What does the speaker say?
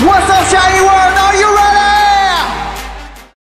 What's up, Shiny?